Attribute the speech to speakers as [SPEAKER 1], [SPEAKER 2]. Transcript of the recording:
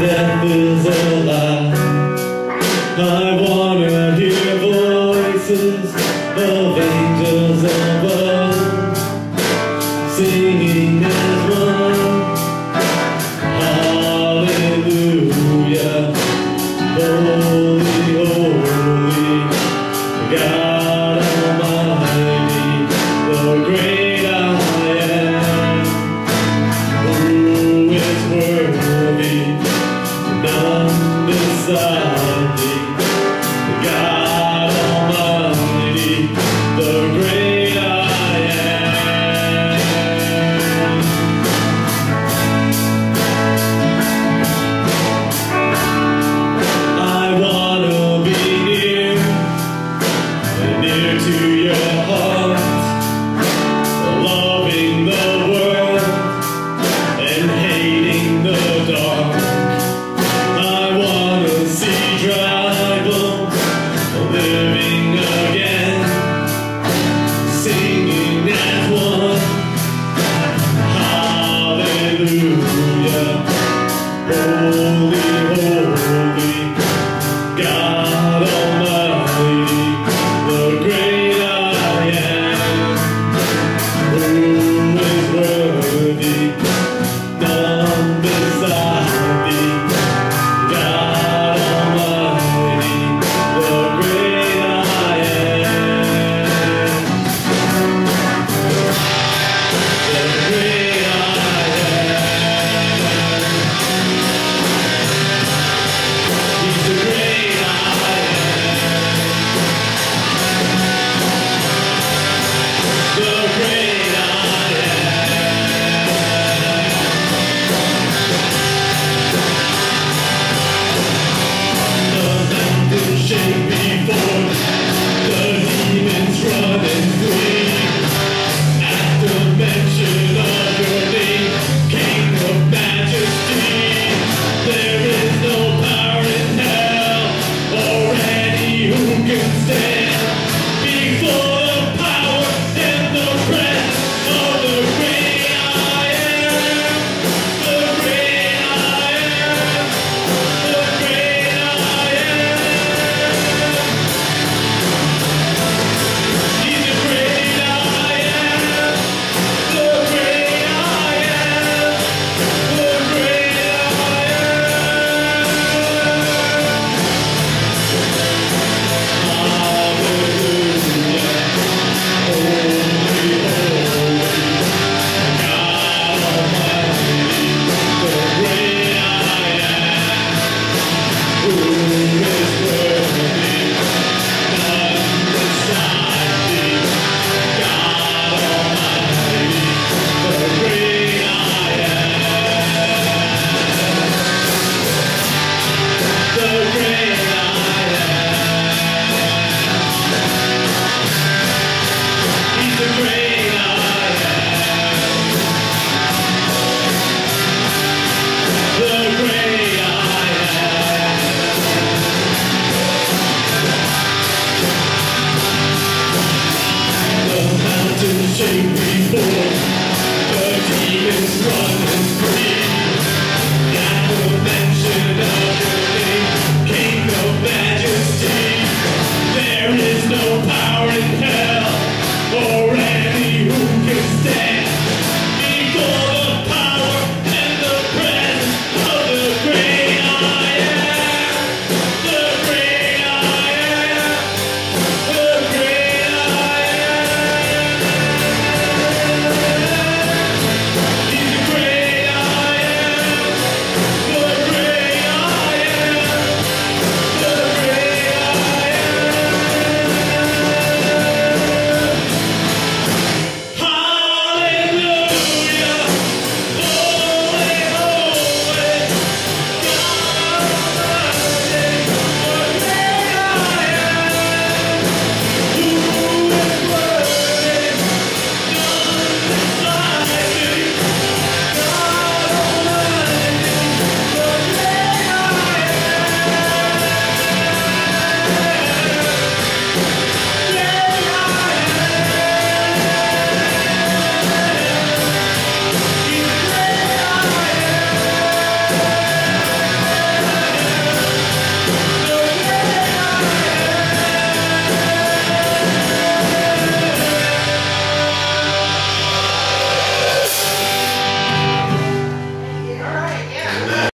[SPEAKER 1] death is a lie. I wanna hear voices of angels above singing as one. uh,